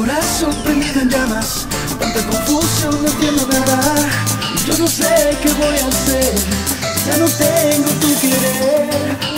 corazón prendido en llamas Tanta confusión, no entiendo nada. Yo no sé qué voy a hacer Ya no tengo tu querer.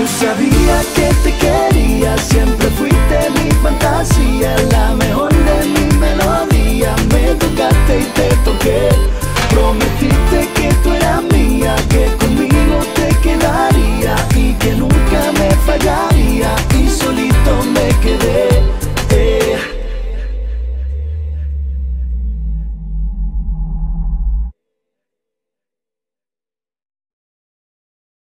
Yo sabía que te quería, siempre fuiste mi fantasía, la mejor de mi melodía. Me tocaste y te toqué. Prometiste que tú eras mía, que conmigo te quedaría y que nunca me fallaría.